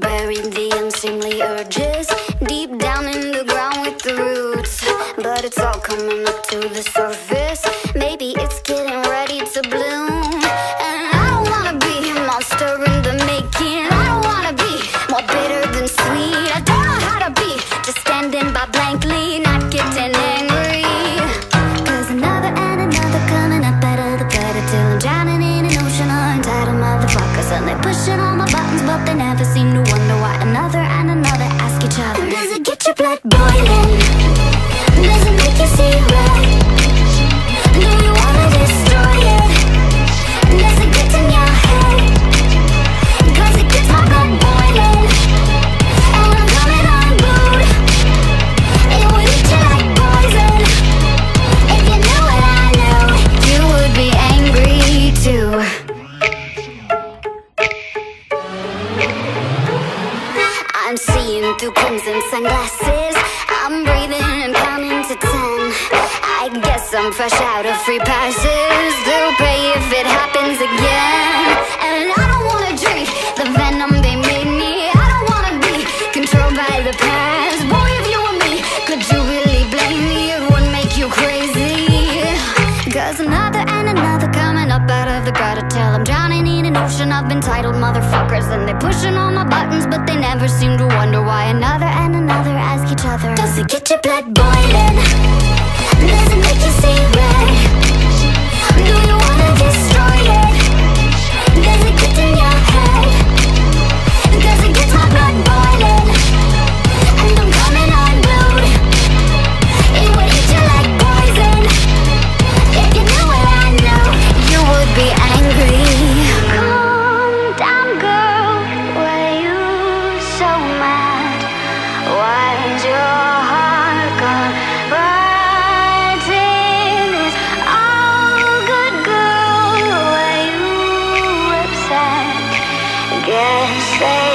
burying the unseemly urges deep down in the ground with the roots. But it's all coming up to the surface. Maybe it's getting ready to bloom. Through crimson sunglasses. I'm breathing and counting to ten. I guess I'm fresh out of free passes. They'll pay if it happens again. And I don't wanna drink the venom they made me. I don't wanna be controlled by the past. Boy, if you were me, could you really blame me? It would make you crazy. Cause another and another coming up out of the gutter of entitled motherfuckers. And they're pushing all my buttons, but they never seem to wonder why another and another ask each other. Does it get your blood boiling? So mad? Your heart gone in this all good girl? You upset? Guess they